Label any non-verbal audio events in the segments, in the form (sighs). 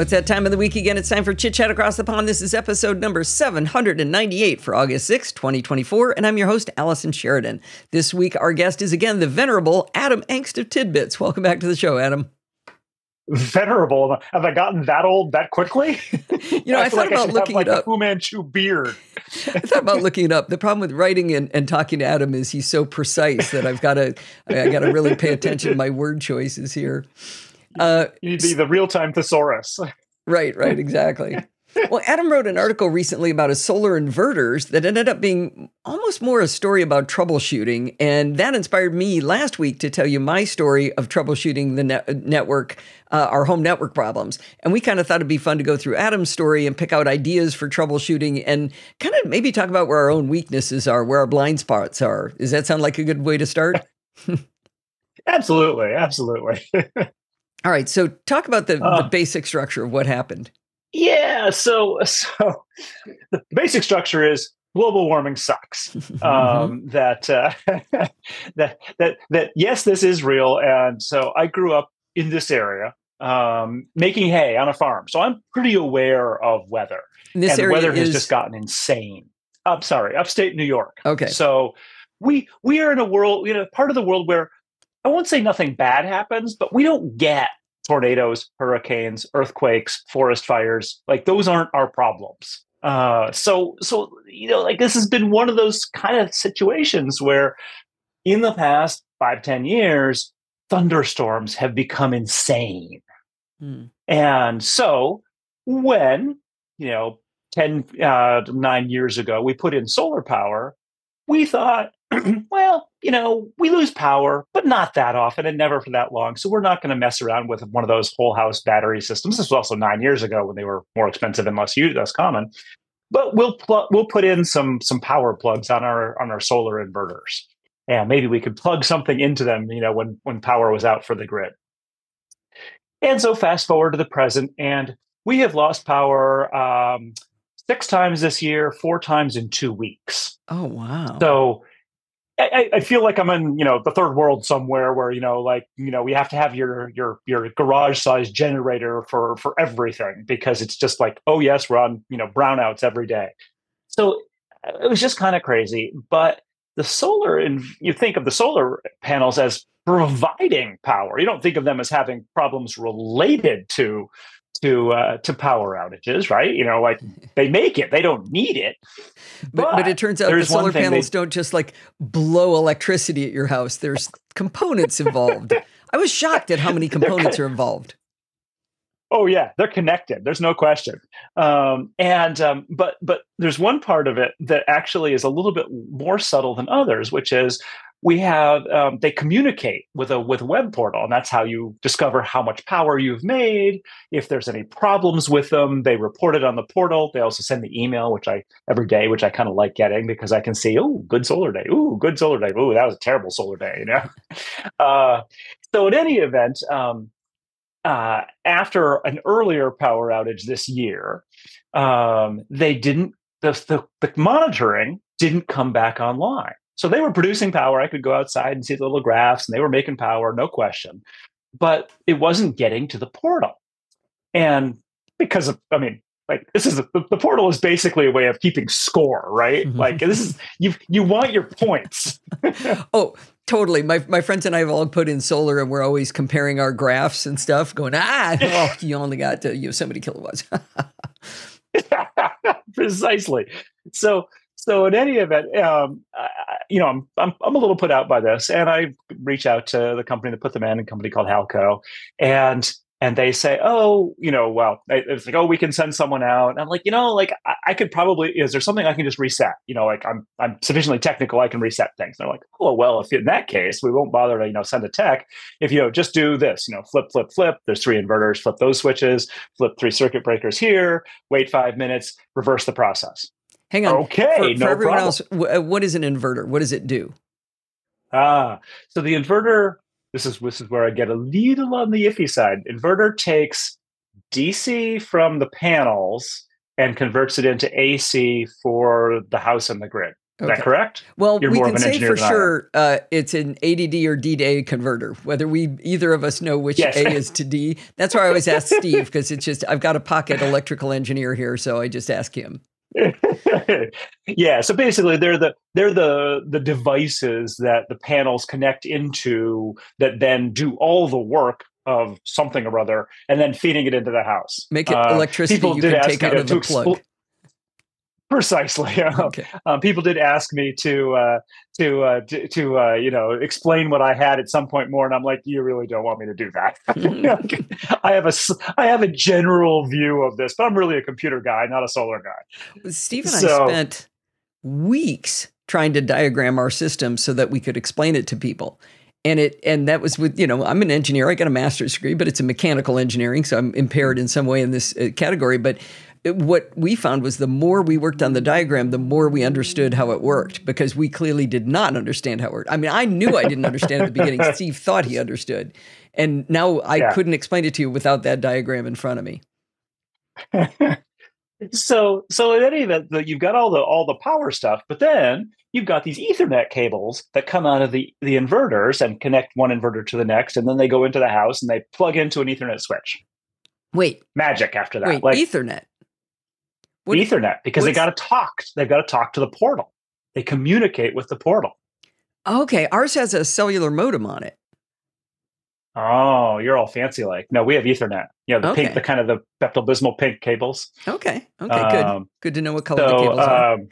What's that time of the week again? It's time for Chit Chat Across the Pond. This is episode number 798 for August 6, 2024, and I'm your host, Allison Sheridan. This week, our guest is again the venerable Adam Engst of TidBITS. Welcome back to the show, Adam. Venerable? Have I gotten that old that quickly? (laughs) (laughs) you know, I, I thought like about I looking have, like, it up. Fu Manchu beard. (laughs) I thought about looking it up. The problem with writing and, and talking to Adam is he's so precise that I've got to I got to really pay attention to my word choices here. Uh, You'd be the real time thesaurus. Right, right, (laughs) exactly. well, Adam wrote an article recently about his solar inverters that ended up being almost more a story about troubleshooting. And that inspired me last week to tell you my story of troubleshooting the net- network, uh, our home network problems. And we kind of thought it'd be fun to go through Adam's story and pick out ideas for troubleshooting and kind of maybe talk about where our own weaknesses are, where our blind spots are. Does that sound like a good way to start? (laughs) absolutely. Absolutely. (laughs) All right. So talk about the, uh, the basic structure of what happened. Yeah. So, (laughs) so the basic structure is global warming sucks. (laughs) Um, that, uh, (laughs) that, that, that, yes, this is real. And so I grew up in this area, um, making hay on a farm. So I'm pretty aware of weather. And this and area weather is... has just gotten insane. I'm sorry, upstate New York. Okay. So we, we are in a world, you know, part of the world where I won't say nothing bad happens, but we don't get tornadoes, hurricanes, earthquakes, forest fires. Like those aren't our problems. Uh, so, so you know, like this has been one of those kind of situations where, in the past five ten years, thunderstorms have become insane. Hmm. And so, when you know, 10, uh, nine years ago, we put in solar power, we thought, (clears throat) well, you know, we lose power, but not that often and never for that long. So we're not going to mess around with one of those whole house battery systems. This was also nine years ago when they were more expensive and less used, less common. But we'll pl- we'll put in some some power plugs on our on our solar inverters, and maybe we could plug something into them. You know, when when power was out for the grid. And so fast forward to the present, and we have lost power um, six times this year, four times in two weeks. Oh wow! So I, I, feel like I'm in, you know, the third world somewhere where, you know, like, you know, we have to have your your your garage size generator for for everything because it's just like, oh yes, we're on, you know, brownouts every day. So it was just kind of crazy. But the solar and you think of the solar panels as providing power. You don't think of them as having problems related to to uh, to power outages, right? You know, like (laughs) they make it, they don't need it. But, but, but it turns out the solar panels they, don't just like blow electricity at your house. There's components involved. I was shocked at how many (laughs) components are involved. Oh yeah, they're connected. There's no question. Um, and um, but but there's one part of it that actually is a little bit more subtle than others, which is we have um, they communicate with a with a web portal and that's how you discover how much power you've made. If there's any problems with them they report it on the portal. They also send the email which i every day which i kind of like getting because i can see oh good solar day. Oh good solar day. Oh that was a terrible solar day you know? (laughs) Uh, so in any event um, uh, after an earlier power outage this year um, they didn't the, the, the monitoring didn't come back online so they were producing power. I could go outside and see the little graphs, and they were making power, no question. But it wasn't getting to the portal. And because of, I mean, like this is a, the, portal is basically a way of keeping score, right? Mm-hmm. Like this is you you want your points. (laughs) oh, totally. My my friends and I have all put in solar, and we're always comparing our graphs and stuff. Going ah, (laughs) oh, you only got to, you know so many kilowatts. Precisely. So so in any event, um, I, you know, I'm, I'm, I'm a little put out by this, and I reach out to the company that put them in, a company called Halco, and and they say, oh, you know, well, it's like, oh, we can send someone out. And I'm like, you know, like I, I, could probably, is there something I can just reset? You know, like I'm I'm sufficiently technical, I can reset things. And they're like, oh, well, if in that case, we won't bother to, you know, send a tech. If you know, just do this, you know, flip, flip, flip. There's three inverters, flip those switches, flip three circuit breakers here, wait five minutes, reverse the process. Hang on. Okay. For, no for everyone problem. else, uh, what is an inverter? What does it do? Ah, so the inverter. This is this is where I get a little on the iffy side. Inverter takes DC from the panels and converts it into AC for the house and the grid. Is that correct? Well, You're we more can of an say for than I am. sure uh, it's an ADD or D to A converter. Whether we either of us know which Yes. A is to D, that's why I always ask (laughs) Steve because it's just I've got a pocket electrical engineer here, so I just ask him. (laughs) yeah. So basically, they're the they're the the devices that the panels connect into that then do all the work of something or other, and then feeding it into the house. Make it Uh, electricity you can take out of the plug. expl- Precisely. (laughs) Okay. um, people did ask me to uh, to uh, to, to uh, you know explain what I had at some point more, and I'm like, you really don't want me to do that. (laughs) (laughs) I have a s- I have a general view of this, but I'm really a computer guy, not a solar guy. Steve and I spent weeks trying to diagram our system so that we could explain it to people. And it and that was with you know I'm an engineer I got a master's degree but it's in mechanical engineering so I'm impaired in some way in this uh, category but what we found was the more we worked on the diagram the more we understood how it worked because we clearly did not understand how it worked. I mean I knew I didn't understand at the beginning (laughs) Steve thought he understood and now I Yeah. couldn't explain it to you without that diagram in front of me. (laughs) so so in any event, you've got all the all the power stuff, but then you've got these Ethernet cables that come out of the the inverters and connect one inverter to the next, and then they go into the house and they plug into an Ethernet switch. Wait, Magic after that, wait, like Ethernet. What- Ethernet, because they got to talk. They've got to talk to the portal. They communicate with the portal. Okay, ours has a cellular modem on it. Oh, you're all fancy like. No, we have Ethernet. Yeah, the Okay. pink, the kind of the Pepto Bismol pink cables. Okay. Okay. good. Um, Good to know what color the So, cables are. um,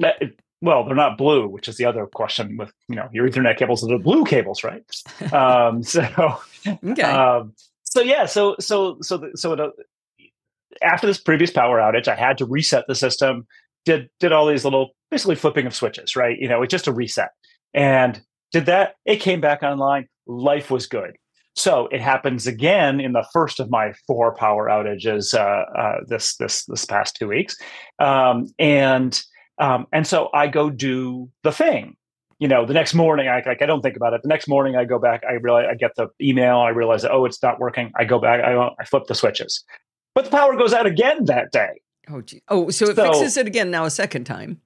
that- well, they're not blue, which is the other question with you know your Ethernet cables are the blue cables, right? (laughs) um, (laughs) so, Okay. um, so yeah, so so so the, so the, after this previous power outage, I had to reset the system. Did did all these little basically flipping of switches, right? You know, it's just a reset, and did that. It came back online. Life was good. So it happens again in the first of my four power outages uh, uh, this this this past two weeks, um, and um, and so I go do the thing. You know, the next morning, I like I don't think about it. The next morning, I go back. I realize I get the email. I realize oh, it's not working. I go back. I I flip the switches, but the power goes out again that day. oh, gee. Oh, so it so- fixes it again now a second time.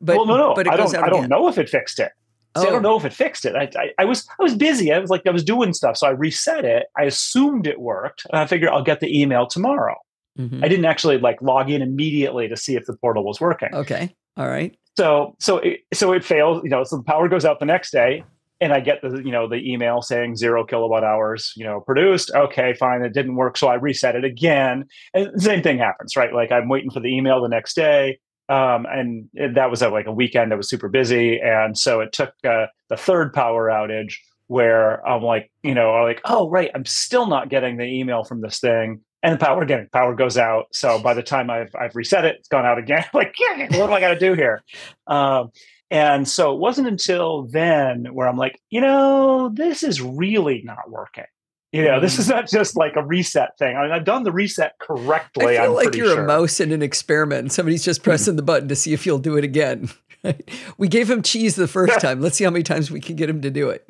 But well, no, no, but it I don't. I don't know if it fixed it. See, I Oh. don't know if it fixed it. I, I, I was I was busy. I was like I was doing stuff, so I reset it. I assumed it worked, and I figured I'll get the email tomorrow. Mhm. I didn't actually like log in immediately to see if the portal was working. Okay. All right. So so it, so it fails. You know, so the power goes out the next day, and I get the you know the email saying zero kilowatt hours you know produced. Okay, fine, it didn't work, so I reset it again, and the same thing happens, right? Like I'm waiting for the email the next day. Um, and that was at like a weekend. I was super busy, and so it took uh, the third power outage where I'm like, you know, I'm like, oh right, I'm still not getting the email from this thing, and the power again, power goes out. So by the time I've I've reset it, it's gone out again. (laughs) like, what do I got to do here? Um, and so it wasn't until then where I'm like, you know, this is really not working. You know, this is mm. not just like a reset thing. I mean, I've done the reset correctly. I feel I'm like you're sure. a mouse in an experiment. and Somebody's just pressing the button to see if you'll do it again. (laughs) we gave him cheese the first (laughs) time. Let's see how many times we can get him to do it.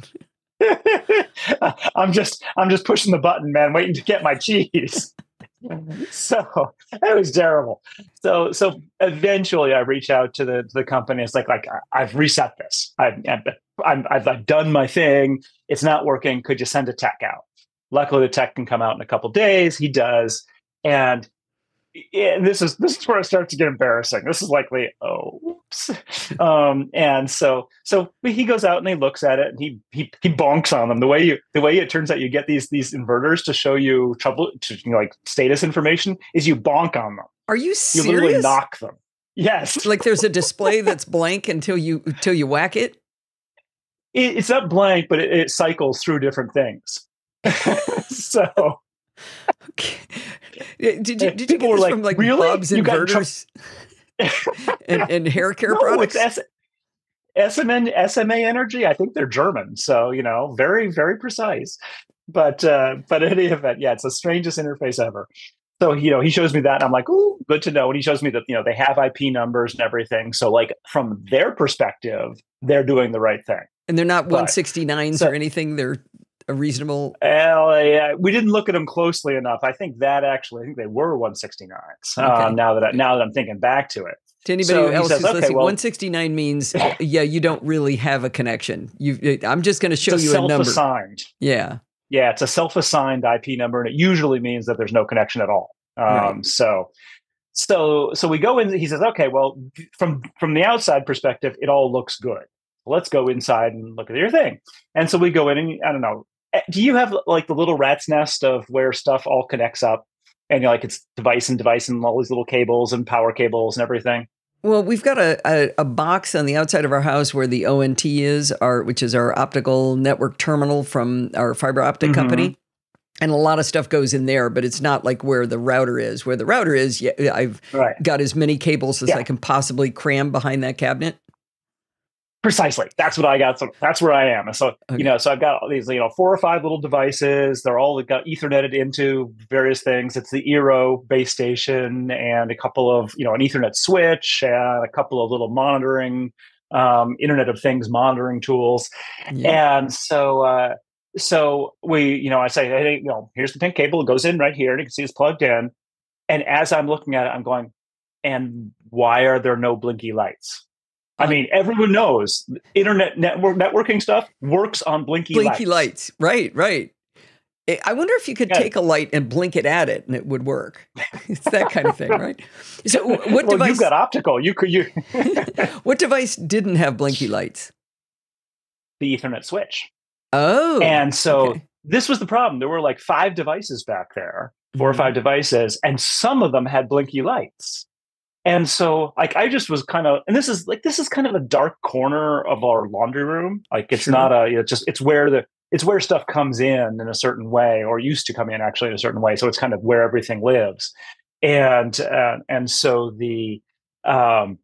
(laughs) I'm just I'm just pushing the button, man, waiting to get my cheese. (laughs) so it was terrible. So so eventually I reach out to the to the company. It's like like I've reset this. I've I'm, I've, I've done my thing. It's not working. Could you send a tech out? Luckily, the tech can come out in a couple days. He does, and and this is this is where it starts to get embarrassing. This is likely, oh, oops. Um, and so so he goes out and he looks at it and he he he bonks on them. The way you the way it turns out you get these these inverters to show you trouble to you know, like status information is you bonk on them. Are you serious? You literally knock them. Yes, (laughs) Like there's a display that's blank until you until you whack it. it, it's not blank, but it, it cycles through different things. (laughs) so Okay. Did you did you People get were this like, from like "Really? Bob's You inverters and, and hair care no, products? it's S- SMN, SMA Energy. I think they're German, so you know, very very precise. But uh, but in any event, yeah, it's the strangest interface ever. So you know, he shows me that, and I'm like, "Ooh, good to know." And he shows me that you know they have IP numbers and everything. So like from their perspective, they're doing the right thing. and they're not but- 169s so- or anything. They're a reasonable. Well, yeah, we didn't look at them closely enough. I think that actually, I think they were 169s. Okay. Um, now that I, now that I'm thinking back to it, To anybody So else says, who's "Okay, listening, well- 169 means yeah, you don't really have a connection. You, I'm just going to show you a number. Yeah. Yeah, it's a self-assigned IP number, and it usually means that there's no connection at all. Um, Right. So, so, so we go in. He says, "Okay, well, from from the outside perspective, it all looks good. Let's go inside and look at your thing." And so we go in, and I don't know. Eh, Do you have like the little rat's nest of where stuff all connects up, and you're like it's device and device and all these little cables and power cables and everything? Well, we've got a, a, a box on the outside of our house where the ONT is, our which is our optical network terminal from our fiber optic Mhm. company. And a lot of stuff goes in there, but it's not like where the router is. Where the router is, yeah, I've Right. got as many cables as Yeah. I can possibly cram behind that cabinet. Precisely. That's what I got. So that's where I am. And so, Okay. you know, so I've got all these, you know, four or five little devices. They're all got etherneted into various things. It's the Eero base station and a couple of, you know, an ethernet switch and a couple of little monitoring, um, Internet of Things monitoring tools. Yeah. And so, uh, so we, you know, I say, hey, you know, here's the pink cable. It goes in right here. And you can see it's plugged in. And as I'm looking at it, I'm going, and why are there no blinky lights? I Uh, mean, everyone knows internet network networking stuff works on blinky, Blinky lights. lights. Right, right. I- wonder if you could Yeah. take a light and blink it at it and it would work. (laughs) it's that kind of thing, (laughs) right? So, what well, device? you've got optical. You could you (laughs) what device didn't have blinky lights? the Ethernet switch. Oh, and so okay. this was the problem. There were like five devices back there, four or Mhm. five devices, and some of them had blinky lights. And so like I just was kind of and this is like this is kind of a dark corner of our laundry room. Like it's Sure. not a it's just it's where the it's where stuff comes in in a certain way or used to come in actually in a certain way. So it's kind of where everything lives. And uh, and so the um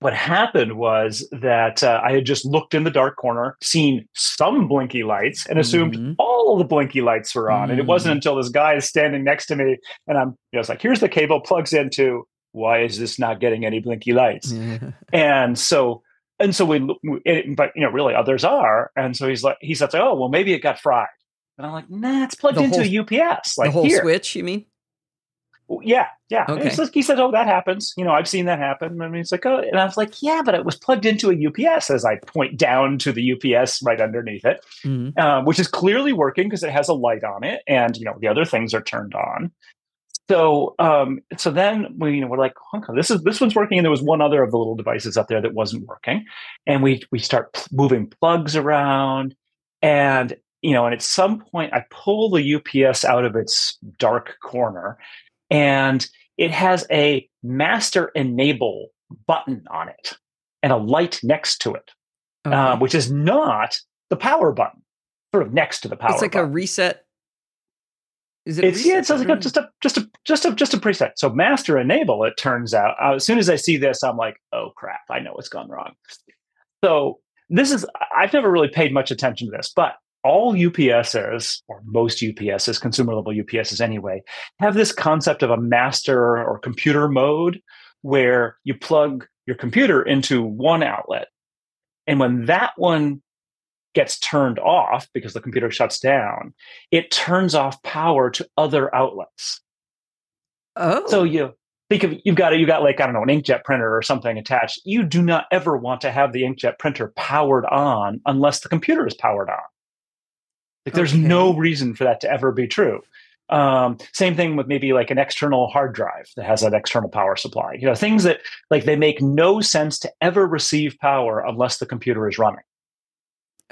what happened was that uh, I had just looked in the dark corner, seen some blinky lights, and assumed Mhm. all the blinky lights were on. And it wasn't Mm. until this guy is standing next to me, and I'm you know, it's like, "Here's the cable plugs into. Why is this not getting any blinky lights?" Yeah. And so, and so we, it, but you know, really, others are. And so he's like, he says, "Oh, well, maybe it got fried." And I'm like, "Nah, it's plugged The into whole- a UPS. Like the whole here, switch, you mean? yeah, yeah. And Okay. He, says, he said, "Oh, that happens. You know, I've seen that happen." And he's like, "Oh," and I was like, "Yeah, but it was plugged into a UPS." As I point down to the UPS right underneath it, Mhm. um, which is clearly working because it has a light on it, and you know the other things are turned on. So, um, so then we, you know, we're like, okay, this is this one's working, and there was one other of the little devices up there that wasn't working, and we we start p- moving plugs around, and you know, and at some point, I pull the UPS out of its dark corner, and it has a master enable button on it and a light next to it, Okay. uh, which is not the power button, sort of next to the power. it's like a reset. Is it? It's yeah, reset it sounds like a, just a just a just a just a preset. So master enable. It turns out uh, as soon as I see this, I'm like, oh crap, I know what's gone wrong. So this is I've never really paid much attention to this, but all UPSs or most UPSs, consumer level UPSs anyway, have this concept of a master or computer mode where you plug your computer into one outlet, and when that one gets turned off because the computer shuts down, it turns off power to other outlets. Oh, So you think of you've got a, you got like I don't know an inkjet printer or something attached. You do not ever want to have the inkjet printer powered on unless the computer is powered on. Like there's no reason for that to ever be true. Um, same thing with maybe like an external hard drive that has an external power supply. You know things that like they make no sense to ever receive power unless the computer is running.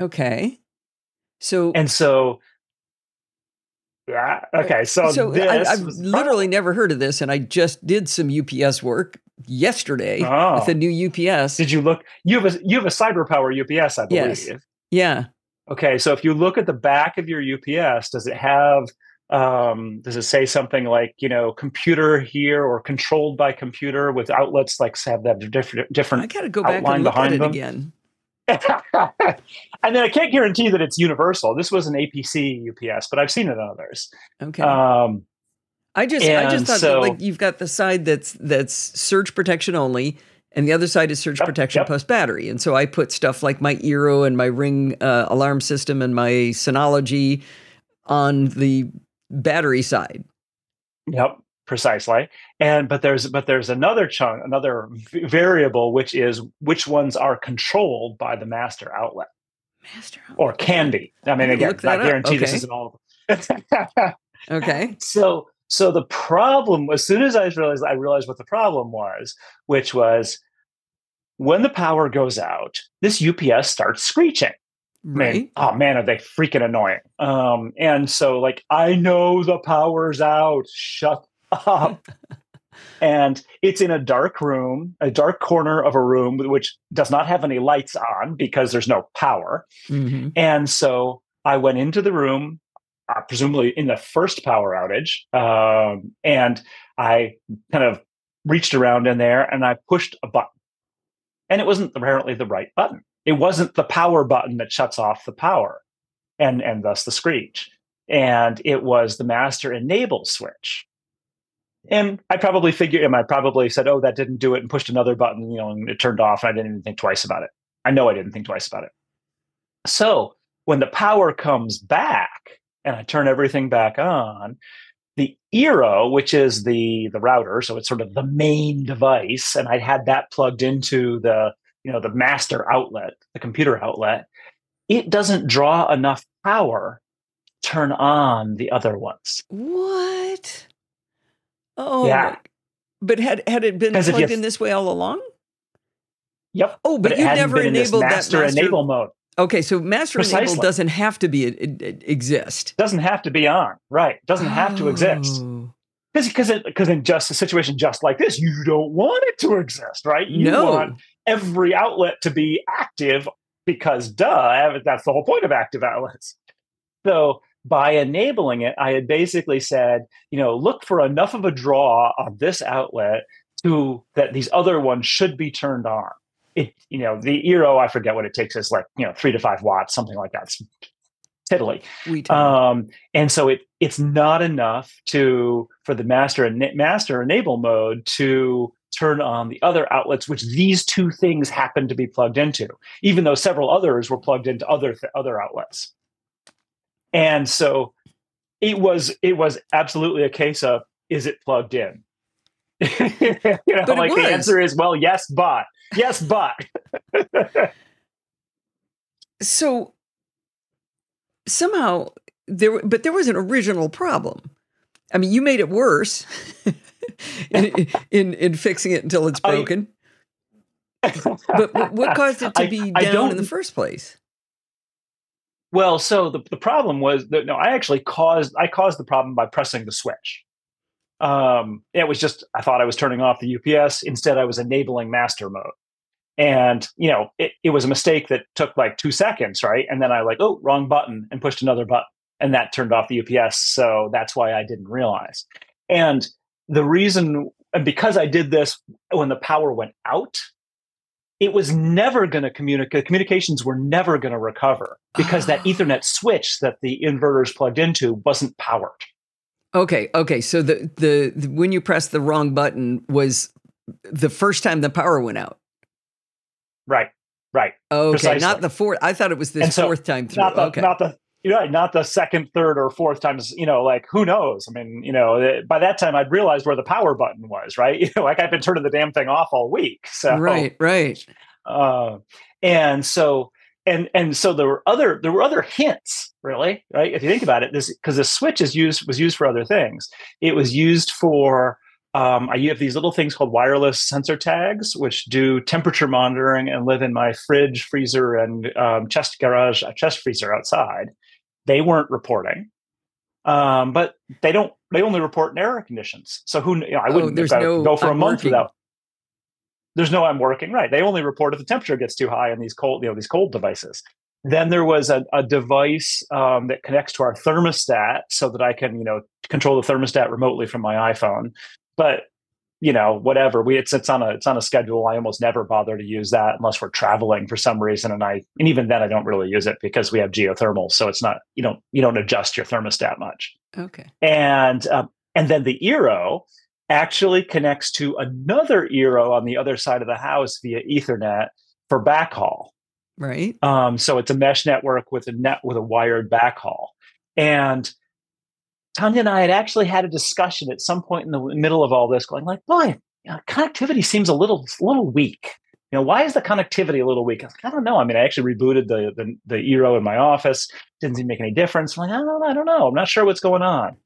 Okay. So, And so, yeah, okay. So, so this I, I've was- literally never heard of this, and I just did some UPS work yesterday Oh. with a new UPS. Did you look? You have a you have a CyberPower UPS, I believe. Yes. yeah. Okay, so if you look at the back of your UPS, does it have? Um, does it say something like you know computer here or controlled by computer with outlets like have that different different? I got to go back and look at behind it them? again. (laughs) and then I can't guarantee that it's universal. This was an APC UPS, but I've seen it on others. Okay. Um, I just I just thought so- that like you've got the side that's that's surge protection only, and the other side is surge Yep, protection yep. plus battery. And so I put stuff like my Eero and my Ring uh, alarm system and my Synology on the battery side. Yep. Precisely and but there's but there's another chunk another v- variable which is which ones are controlled by the master outlet Master. or can be i mean again i guarantee this isn't all of them Okay. (laughs) so so the problem as soon as i realized i realized what the problem was which was when the power goes out this ups starts screeching man, Right. oh man, are they freaking annoying? Um, and so like, I know the power's out. Shut up. and it's in a dark room, a dark corner of a room which does not have any lights on because there's no power. hmm And so I went into the room, uh, presumably in the first power outage, um, and I kind of reached around in there and I pushed a button. And it wasn't apparently the right button. It wasn't the power button that shuts off the power and, and thus the screech. And it was the master enable switch. And I probably figured, and I probably said, oh, that didn't do it, and pushed another button, you know, and it turned off. And I didn't even think twice about it. I know I didn't think twice about it. So when the power comes back and I turn everything back on, the Eero, which is the the router, so it's sort of the main device, and I had that plugged into the you know the master outlet, the computer outlet. It doesn't draw enough power to turn on the other ones. What? Oh, Yeah. But had had it been plugged in this way all along? Yep. Oh, but, it you never been in this enabled that master, master enable mode. Okay, so master enable doesn't have to be it, uh, it- exist. Doesn't have to be on. Right. Doesn't have to exist. Oh. Because because in just a situation just like this, you don't want it to exist, right? You no. want every outlet to be active because duh, that's the whole point of active outlets. So by enabling it, I had basically said, you know, look for enough of a draw on this outlet to that these other ones should be turned on. It, you know, the Eero, I forget what it takes is like, you know, three to five watts, something like that. It's tiddly. Um, and so it it's not enough to for the master and master enable mode to turn on the other outlets, which these two things happen to be plugged into, even though several others were plugged into other th- other outlets. And so it was it was absolutely a case of is it plugged in? (laughs) you know, But like the answer is well, yes, but yes, but (laughs) So somehow there, but there was an original problem. I mean, you made it worse (laughs) in, in in fixing it until it's broken. But, but what caused it to I- be I down in the first place? Well, so the, the problem was that no, I actually caused I caused the problem by pressing the switch. Um, it was just I thought I was turning off the UPS. Instead, I was enabling master mode. And you know, it, it was a mistake that took like two seconds, right? And then I like, oh, wrong button, and pushed another button, and that turned off the UPS. So that's why I didn't realize. And the reason, and because I did this when the power went out, it was never going to communicate. Communications were never going to recover because that. (sighs) Ethernet switch that the inverters plugged into wasn't powered. Okay, okay. So the, the the when you pressed the wrong button was the first time the power went out. Right, right. Okay, Precisely. not the fourth. I thought it was this so, fourth time through. Not the, okay, not the, you know, not the second, third, or fourth times. You know, like who knows? I mean, you know, eh, by that time I'd realized where the power button was. Right, (laughs) you know, like I've been turning the damn thing off all week. So right, right. uh, and so and and so there were other there were other hints really right if you think about it this because the switch is used was used for other things it was used for um, I have these little things called wireless sensor tags, which do temperature monitoring and live in my fridge, freezer, and um, chest garage, uh, chest freezer outside. They weren't reporting, um, but they don't. They only report in error conditions. So who? You know, I Oh, wouldn't there's I no, go for a "I'm month working." without there's no I'm working right. They only report if the temperature gets too high on these cold, you know, these cold devices. Then there was a, a device um, that connects to our thermostat so that I can, you know, control the thermostat remotely from my iPhone. But you know, whatever we it's it's on a it's on a schedule. I almost never bother to use that unless we're traveling for some reason, and I and even then I don't really use it because we have geothermal, so it's not you don't you don't adjust your thermostat much Okay. and um, and then the Eero actually connects to another Eero on the other side of the house via Ethernet for backhaul. Right. Um, so it's a mesh network with a net with a wired backhaul, and Tonya and I had actually had a discussion at some point in the middle of all this, going like, boy, you know, connectivity seems a little, little weak. You know, why is the connectivity a little weak? I, like, I don't know. I mean, I actually rebooted the, the the Eero in my office. Didn't seem to make any difference. I'm like, I don't, I don't know. I'm not sure what's going on.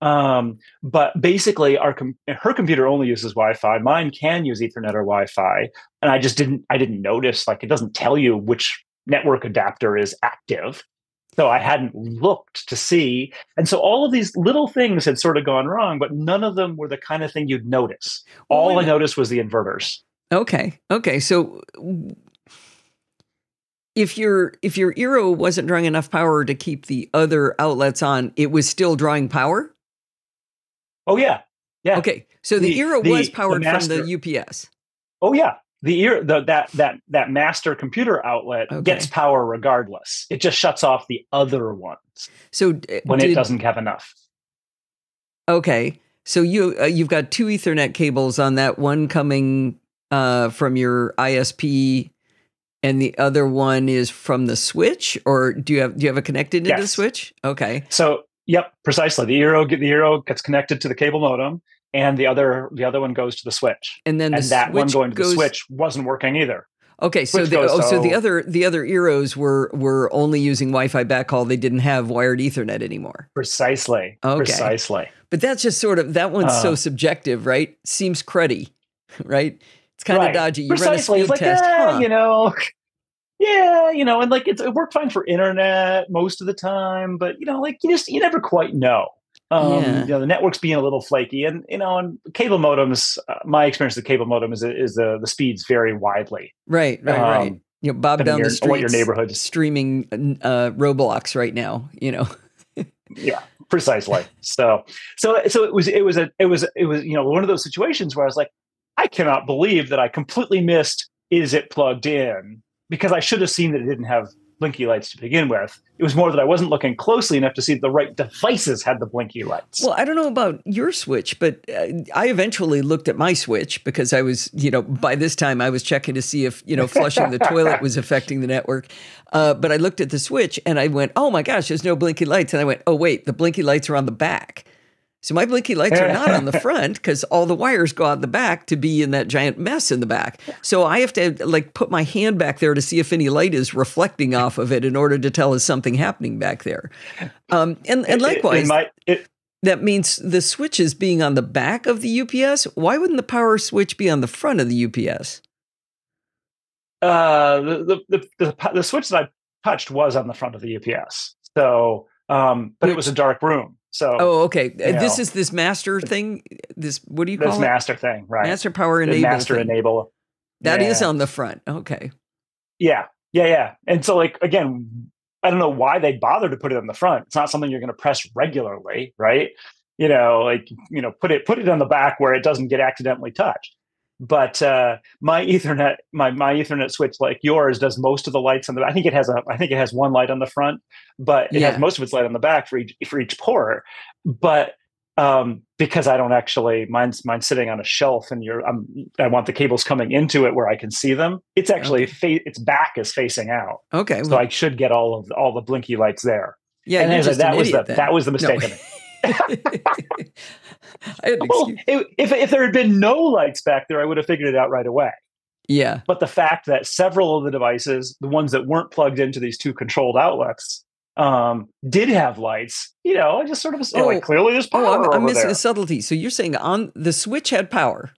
Um, but basically, our com- her computer only uses Wi-Fi. Mine can use Ethernet or Wi-Fi, and I just didn't. I didn't notice. Like, it doesn't tell you which network adapter is active. So I hadn't looked to see. And so all of these little things had sort of gone wrong, but none of them were the kind of thing you'd notice. All I noticed was the inverters. Okay. Okay. So if your if your Eero wasn't drawing enough power to keep the other outlets on, it was still drawing power? Oh yeah. Yeah. Okay. So the, the Eero was powered the from the UPS. Oh yeah the ear the, that that that master computer outlet okay. gets power regardless. It just shuts off the other ones. So when did, it doesn't have enough. Okay, so you uh, you've got two Ethernet cables on that one coming uh, from your ISP, and the other one is from the switch. Or do you have do you have a connected yes. the switch? Okay. So yep, precisely. The Eero the Eero gets connected to the cable modem, and the other the other one goes to the switch. And then the and that one going to goes... the switch wasn't working either. Okay, so the, oh, so the other the other Eeros were were only using Wi-Fi backhaul. They didn't have wired Ethernet anymore. Precisely. Okay. Precisely. But that's just sort of that one's uh, so subjective, right? Seems cruddy, (laughs) right? It's kind right. of dodgy. You Precisely. run a speed like, test, eh, huh. you know. (laughs) Yeah, you know, and like it's, it worked fine for internet most of the time, but you know, like you just you never quite know. Um, yeah. You know, the network's being a little flaky, and you know, on cable modems, uh, my experience with cable modem is is the the speeds vary widely. Right, right, um, right. You know, Bob down your, the street, what your neighborhood streaming uh, Roblox right now. You know. (laughs) yeah, precisely. So, so, so it was, it was a, it was, it was, you know, one of those situations where I was like, I cannot believe that I completely missed. Is it plugged in? Because I should have seen that it didn't have blinky lights to begin with. It was more that I wasn't looking closely enough to see the right devices had the blinky lights. Well, I don't know about your switch, but uh, I eventually looked at my switch because I was, you know, by this time I was checking to see if, you know, flushing the toilet was affecting the network. Uh, but I looked at the switch and I went, oh my gosh, there's no blinky lights. And I went, oh, wait, the blinky lights are on the back. So my blinky lights are not on the (laughs) front because all the wires go out the back to be in that giant mess in the back. So I have to like put my hand back there to see if any light is reflecting off of it in order to tell us something happening back there. Um, and, and likewise, it, it it, that means the switches being on the back of the UPS. Why wouldn't the power switch be on the front of the UPS? Uh, the, the, the, the switch that I touched was on the front of the UPS. So, um, but it was a dark room. So Oh, okay. This know, is this master thing. This what do you call it? this it? master thing, right? Master power enable. Master thing. enable. That yeah. is on the front. Okay. Yeah. Yeah, yeah. And so like again, I don't know why they bother to put it on the front. It's not something you're going to press regularly, right? You know, like you know, put it put it on the back where it doesn't get accidentally touched but uh, my ethernet my my ethernet switch like yours does most of the lights on the i think it has a i think it has one light on the front but it yeah. has most of its light on the back for each for each port but um, because i don't actually mine's mine's sitting on a shelf and you're I'm, i want the cables coming into it where i can see them it's actually okay. fa- its back is facing out okay so i should get all of all the blinky lights there yeah and that was the then. that was the mistake no. (laughs) well, if, if there had been no lights back there, I would have figured it out right away. Yeah. But the fact that several of the devices, the ones that weren't plugged into these two controlled outlets, um, did have lights, you know, I just sort of oh, like clearly there's power. Oh, I'm, I'm missing there. a subtlety. So you're saying on the switch had power.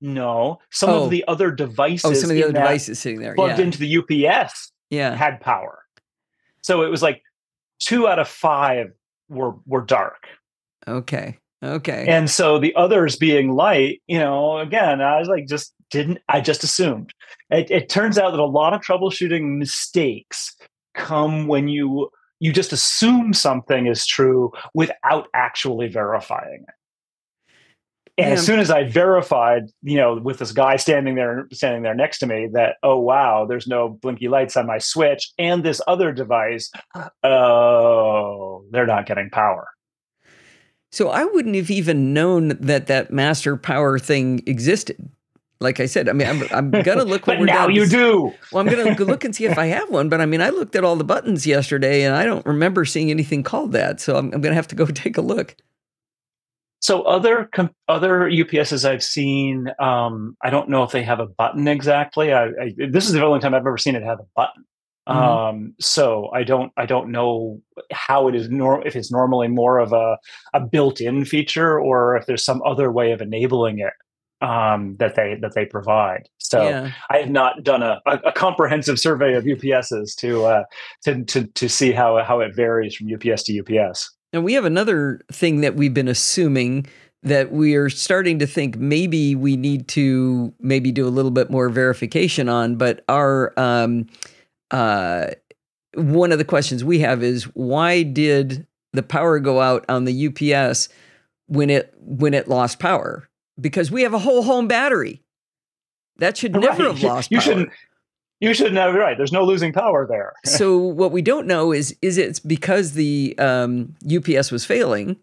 No, some oh. of the other devices. Oh, some of the other devices sitting there plugged yeah. into the UPS. Yeah, had power. So it was like two out of five were were dark. Okay. Okay. And so the others being light, you know, again, I was like, just didn't, I just assumed. It, it turns out that a lot of troubleshooting mistakes come when you you just assume something is true without actually verifying it. And yeah. as soon as I verified, you know, with this guy standing there, standing there next to me, that oh wow, there's no blinky lights on my switch, and this other device, uh. oh, they're not getting power. So I wouldn't have even known that that master power thing existed. like I said, I mean, I'm, I'm (laughs) gonna look. but now you do. Well, I'm gonna look and see if I have one. But I mean, I looked at all the buttons yesterday, and I don't remember seeing anything called that. So I'm, I'm gonna have to go (laughs) take a look. So other com- other UPSs I've seen, um, I don't know if they have a button exactly. I, I, this is the only time I've ever seen it have a button. Mm-hmm. Um, so I don't I don't know how it is nor if it's normally more of a, a built-in feature or if there's some other way of enabling it um, that they that they provide. So yeah. I have not done a, a, a, comprehensive survey of UPSs to, uh, to to to see how how it varies from UPS to UPS. And we have another thing that we've been assuming that we are starting to think maybe we need to maybe do a little bit more verification on. But our um, uh, one of the questions we have is why did the power go out on the UPS when it when it lost power? Because we have a whole home battery. That should never have lost you power. Shouldn't, you should know, right. There's no losing power there. (laughs) so what we don't know is is it because the um, UPS was failing,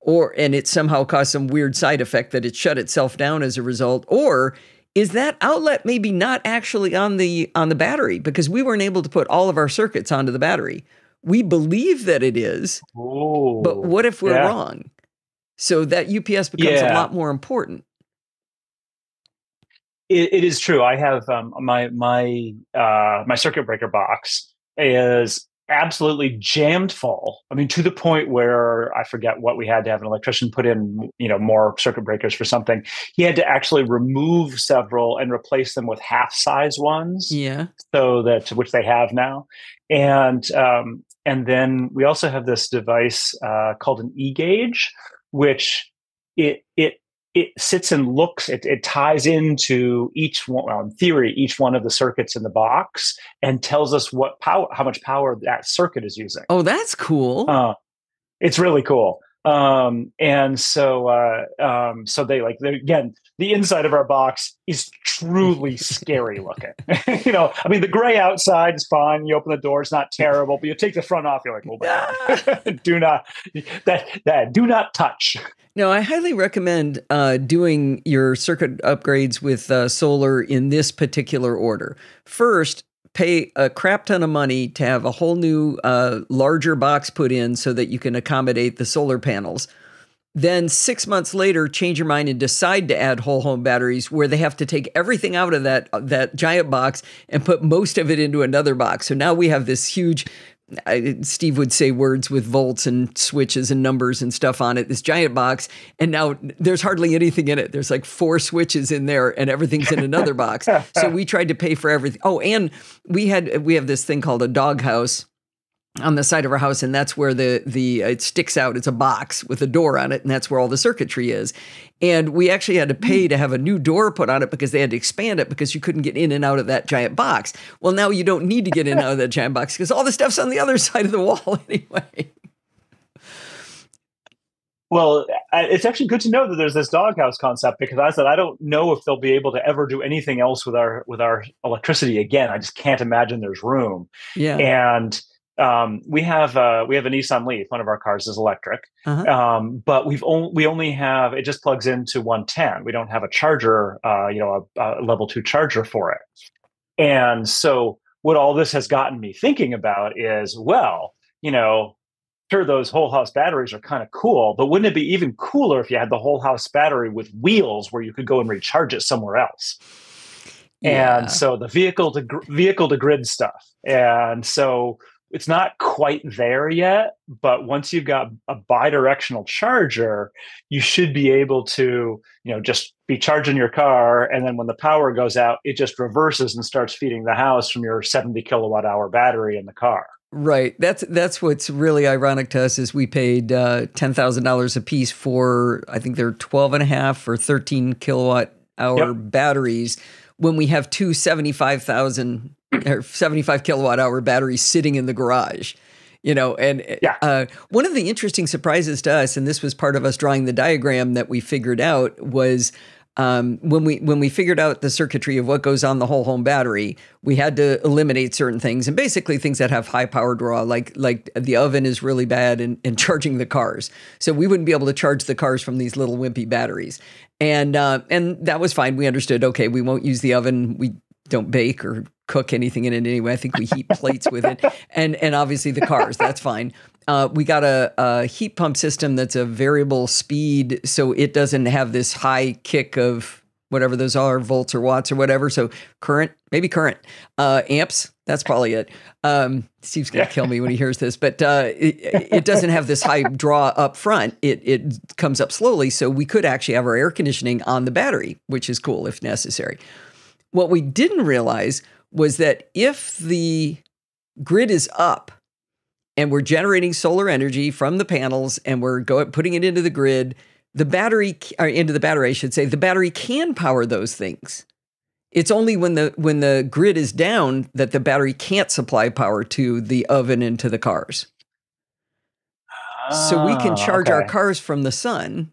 or and it somehow caused some weird side effect that it shut itself down as a result, or is that outlet maybe not actually on the on the battery because we weren't able to put all of our circuits onto the battery. We believe that it is, Ooh, but what if we're yeah. wrong? So that UPS becomes yeah. a lot more important it, it is true. I have um, my my uh, my circuit breaker box is absolutely jammed full. I mean, to the point where I forget what we had to have an electrician put in, you know, more circuit breakers for something. He had to actually remove several and replace them with half size ones. Yeah. So that which they have now, and um, and then we also have this device uh, called an e gauge, which it it it sits and looks it, it ties into each one well, in theory each one of the circuits in the box and tells us what power how much power that circuit is using. Oh that's cool. Uh, it's really cool um, and so uh, um, so they like again the inside of our box is truly scary looking. (laughs) You know i mean the gray outside is fine. You open the door it's not terrible but you take the front off you're like oh (laughs) (laughs) do not that that do not touch. No, I highly recommend uh, doing your circuit upgrades with uh, solar in this particular order. First, pay a crap ton of money to have a whole new, uh, larger box put in so that you can accommodate the solar panels. Then six months later, change your mind and decide to add whole home batteries, where they have to take everything out of that that giant box and put most of it into another box. So now we have this huge I, Steve would say words with volts and switches and numbers and stuff on it. This giant box, and now there's hardly anything in it. There's like four switches in there, and everything's in another box. So we tried to pay for everything. Oh, and we had we have this thing called a doghouse on the side of our house and that's where the the it sticks out it's a box with a door on it and that's where all the circuitry is and we actually had to pay to have a new door put on it because they had to expand it because you couldn't get in and out of that giant box well now you don't need to get in and out of that giant box because all the stuff's on the other (laughs) side of the wall anyway well, it's actually good to know that there's this doghouse concept because I said I don't know if they'll be able to ever do anything else with our with our electricity again. I just can't imagine there's room. Yeah. And um, we have uh, we have a Nissan Leaf. One of our cars is electric, uh-huh. um, but we've only we only have it just plugs into 110. We don't have a charger, uh, you know, a, a, level two charger for it. And so, what all this has gotten me thinking about is, well, you know, sure those whole house batteries are kind of cool, but wouldn't it be even cooler if you had the whole house battery with wheels where you could go and recharge it somewhere else? Yeah. And so the vehicle to gr- vehicle to grid stuff. And so it's not quite there yet, but once you've got a bidirectional charger, you should be able to, you know, just be charging your car. And then when the power goes out, it just reverses and starts feeding the house from your 70 kilowatt hour battery in the car. Right. That's that's what's really ironic to us is we paid uh, ten thousand dollars a piece for I think they're 12 and a half or 13 kilowatt hour yep. batteries when we have two 75,000 or 75 kilowatt hour battery sitting in the garage you know and yeah. uh, one of the interesting surprises to us and this was part of us drawing the diagram that we figured out was um, when we when we figured out the circuitry of what goes on the whole home battery, we had to eliminate certain things, and basically things that have high power draw, like like the oven is really bad and, in (laughs) charging the cars. So we wouldn't be able to charge the cars from these little wimpy batteries, and uh, and that was fine. We understood. Okay, we won't use the oven. We don't bake or cook anything in it anyway. I think we heat plates with it, (laughs) and and obviously the cars. That's fine. Uh, we got a, a, heat pump system that's a variable speed, so it doesn't have this high kick of whatever those are, volts or watts or whatever. So current, maybe current, uh, amps. That's probably it. Um, Steve's gonna kill me when he hears this, but uh, it, it, doesn't have this high draw up front. It it comes up slowly, so we could actually have our air conditioning on the battery, which is cool if necessary. What we didn't realize was that if the grid is up and we're generating solar energy from the panels and we're going putting it into the grid, the battery or into the battery, I should say, the battery can power those things. It's only when the when the grid is down that the battery can't supply power to the oven and to the cars. so we can ah, charge okay. our cars from the sun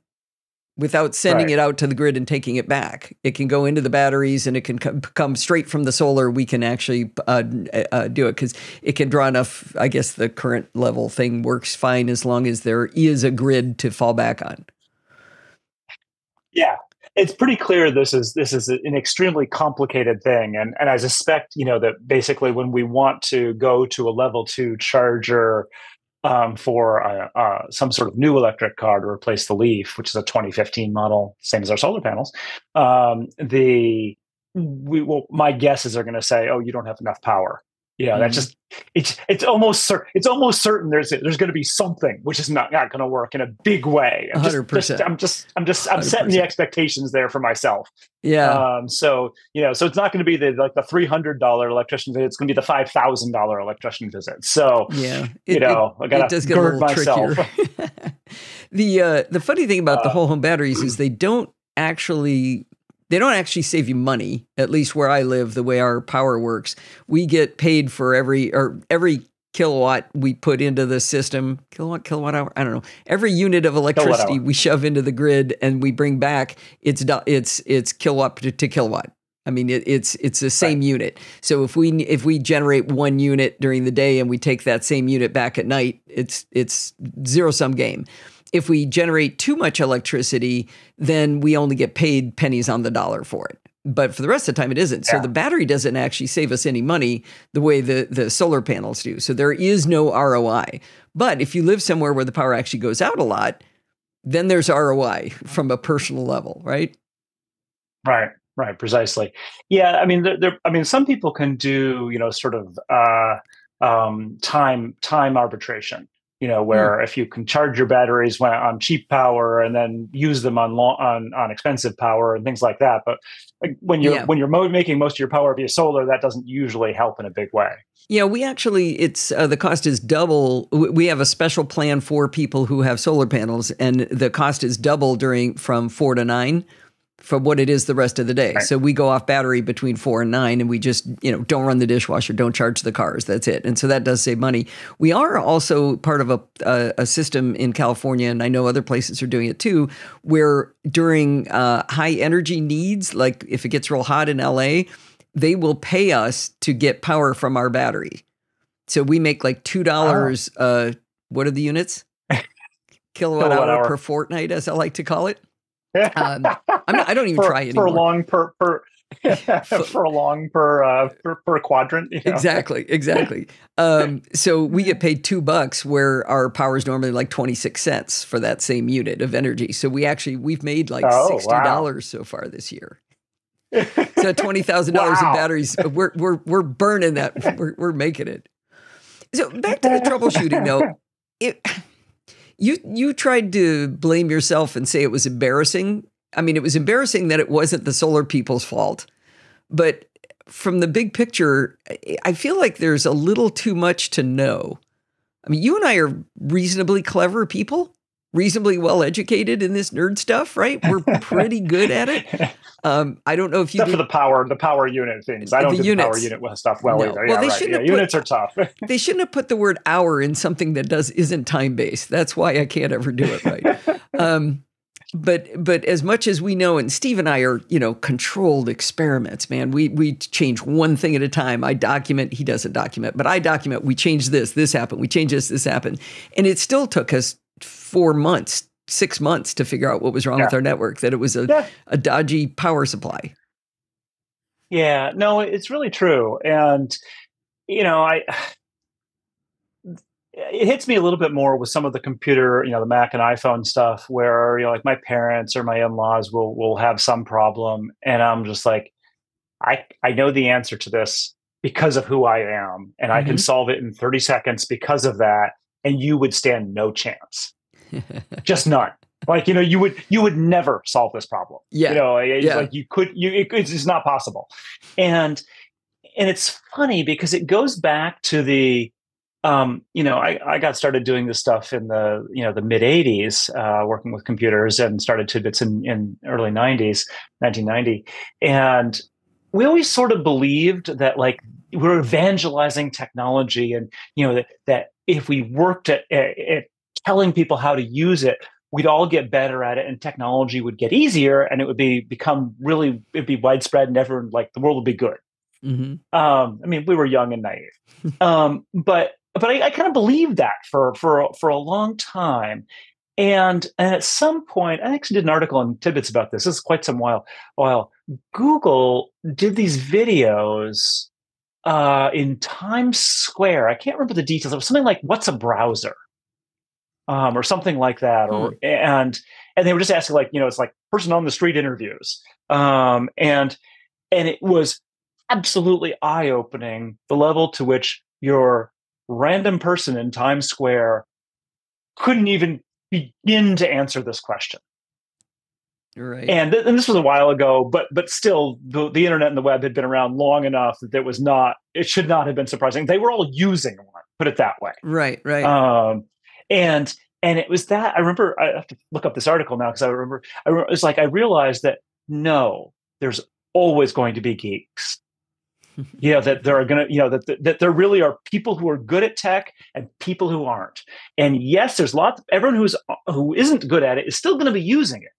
without sending right. it out to the grid and taking it back. It can go into the batteries and it can come straight from the solar. We can actually uh, uh, do it because it can draw enough. I guess the current level thing works fine as long as there is a grid to fall back on. Yeah, it's pretty clear this is this is an extremely complicated thing, and and I suspect you know that basically when we want to go to a level two charger um, for uh, uh, some sort of new electric car to replace the Leaf, which is a 2015 model, same as our solar panels. Um, the we well, my guess is they're going to say, "Oh, you don't have enough power." Yeah, mm-hmm. that's just it's it's almost certain it's almost certain there's there's going to be something which is not not going to work in a big way. I'm just, 100%. Just, I'm just I'm just I'm 100%. setting the expectations there for myself. Yeah. Um. So you know, so it's not going to be the like the three hundred dollar electrician visit. It's going to be the five thousand dollar electrician visit. So yeah, it, you know, it, I got to gird myself. (laughs) the uh, the funny thing about uh, the whole home batteries is they don't actually they don't actually save you money at least where i live the way our power works. We get paid for every or every kilowatt we put into the system. Kilowatt kilowatt hour? I don't know. Every unit of electricity we shove into the grid and we bring back it's it's it's kilowatt to, to kilowatt. I mean, it, it's it's the same right. unit. So if we if we generate one unit during the day and we take that same unit back at night, it's it's zero sum game if we generate too much electricity, then we only get paid pennies on the dollar for it. But for the rest of the time, it isn't. So the battery doesn't actually save us any money the way the, the solar panels do. So there is no ROI. But if you live somewhere where the power actually goes out a lot, then there's ROI from a personal level, right? Right, right, precisely. Yeah, I mean, there, there I mean, some people can do, you know, sort of uh, um, time time arbitration you know hmm. where mm. if you can charge your batteries when, on cheap power and then use them on long, on on expensive power and things like that but when you're yeah. when you're mo- making most of your power via solar that doesn't usually help in a big way yeah we actually it's uh, the cost is double we have a special plan for people who have solar panels and the cost is double during from 4 to 9 for what it is the rest of the day. Right. So we go off battery between four and nine, and we just you know don't run the dishwasher, don't charge the cars. That's it. And so that does save money. We are also part of a a, a system in California, and I know other places are doing it too, where during uh, high energy needs, like if it gets real hot in LA, they will pay us to get power from our battery. So we make like two dollars. Oh. Uh, what are the units? Kilowatt, (laughs) Kilowatt hour, hour per fortnight, as I like to call it. Um, not, i don't even for, try anymore. For long per per (laughs) for a long per uh, per, per quadrant. You know? Exactly, exactly. Um, so we get paid two bucks, where our power is normally like twenty six cents for that same unit of energy. So we actually we've made like oh, sixty dollars wow. so far this year. so twenty thousand wow. dollars in batteries, we're we're we're burning that. We're we're making it. So back to the troubleshooting though. (laughs) It you you tried to blame yourself and say it was embarrassing. I mean, it was embarrassing that it wasn't the solar people's fault. But from the big picture, I feel like there's a little too much to know. I mean, you and I are reasonably clever people reasonably well educated in this nerd stuff, right? We're (laughs) pretty good at it. Um, I don't know if you except do, for the power, the power unit things. I don't the do units. the power unit stuff well no. either. Well, yeah, they right. yeah, put, units are tough. (laughs) they shouldn't have put the word hour in something that does isn't time based. That's why I can't ever do it right. (laughs) Um, but but as much as we know, and Steve and I are you know controlled experiments, man. We we change one thing at a time. I document, he doesn't document, but I document. We change this, this happened. We change this, this happened, and it still took us four months, six months to figure out what was wrong Yeah. with our network. That it was a Yeah. a dodgy power supply. Yeah, no, it's really true. And, you know, I, it hits me a little bit more with some of the computer, you know, the Mac and iPhone stuff where, you know, like my parents or my in-laws will, will have some problem. And I'm just like, I, I know the answer to this because of who I am and I can Mhm. solve it in 30 seconds because of that. And you would stand no chance, just none. Like, you know, you would, you would never solve this problem. Yeah. You know, it's Yeah. like you could, you, it, it's just not possible. And, and it's funny because it goes back to the, um, you know, I, I got started doing this stuff in the, you know, the mid '80s, uh, working with computers, and started TidBITS in, in early '90s, 1990, and we always sort of believed that like we're evangelizing technology, and you know that that if we worked at, at, at telling people how to use it, we'd all get better at it, and technology would get easier, and it would be become really it'd be widespread, and everyone like the world would be good. hmm Um, I mean, we were young and naive, um, but but I, I kind of believed that for for for a long time, and and at some point, I actually did an article on TidBITS about this. This is quite some while. While Google did these videos uh, in Times Square, I can't remember the details. It was something like "What's a browser?" Um, or something like that, or and and they were just asking like you know it's like person on the street interviews, um, and and it was absolutely eye opening the level to which your random person in Times Square couldn't even begin to answer this question. Right. And, th- and this was a while ago, but but still, the, the internet and the web had been around long enough that it was not. It should not have been surprising. They were all using one. Put it that way. right. Right. Um, and and it was that I remember. I have to look up this article now because I remember. I remember, it's like I realized that no, there's always going to be geeks. You know that there are going to you know that, that that there really are people who are good at tech and people who aren't. And yes, there's lots. Everyone who's who isn't good at it is still going to be using it.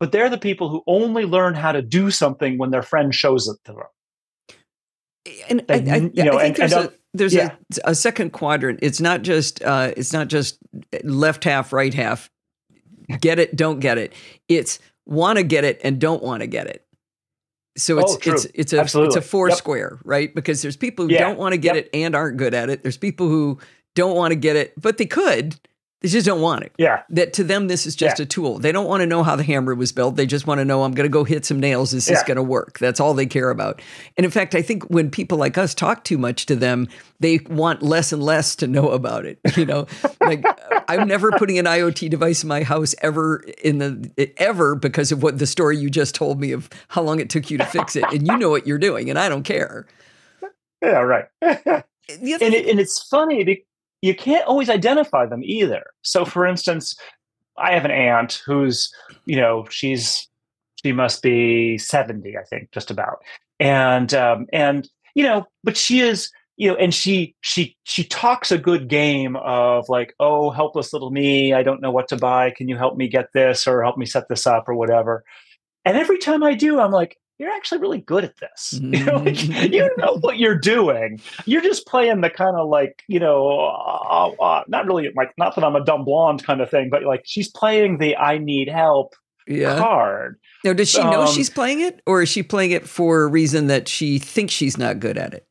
But they're the people who only learn how to do something when their friend shows it to them. and I, I, you know, I think and- there's and, a there's yeah. a, a second quadrant. It's not just uh, it's not just left half, right half. Get it, don't get it. It's want to get it and don't want to get it. So it's Oh, it's it's a Absolutely. it's a four Yep. square, right? Because there's people who Yeah. don't want to get Yep. it and aren't good at it. There's people who don't want to get it, but they could. They just don't want it. Yeah, That to them, this is just Yeah. a tool. They don't want to know how the hammer was built. They just want to know I'm going to go hit some nails. Is this Yeah. going to work? That's all they care about. And in fact, I think when people like us talk too much to them, they want less and less to know about it. You know, (laughs) like I'm never putting an IoT device in my house ever in the ever because of what the story you just told me of how long it took you to fix it, and you know what you're doing, and I don't care. yeah, right. (laughs) And it, and it's funny because you can't always identify them either. So, for instance, I have an aunt who's, you know, she's she must be seventy, I think, just about, and um, and you know, but she is, you know, and she she she talks a good game of like, oh, helpless little me, I don't know what to buy. Can you help me get this or help me set this up or whatever? And every time I do, I'm like. You're actually really good at this. (laughs) You know, like, you know what you're doing you're just playing the kind of like you know uh, uh, not really like not that i'm a dumb blonde kind of thing but like she's playing the i need help yeah. card Now, does she know um, she's playing it, or is she playing it for a reason that she thinks she's not good at it?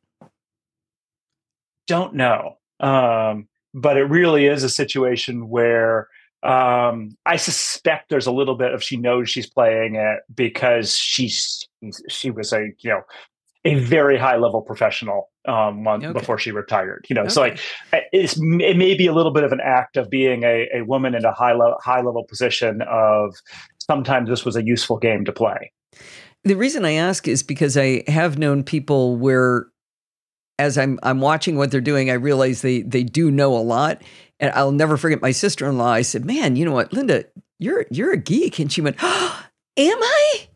don't know um, but it really is a situation where um, i suspect there's a little bit of she knows she's playing it because she's she was a you know a very high level professional um, Okay. before she retired you know so like it's it may be a little bit of an act of being a, a woman in a high level high level position of sometimes this was a useful game to play The reason I ask is because I have known people where, as I'm I'm watching what they're doing, I realize they they do know a lot, and I'll never forget my sister in law. I said, "Man, you know what, Linda, you're you're a geek," and she went, oh, "Am I?"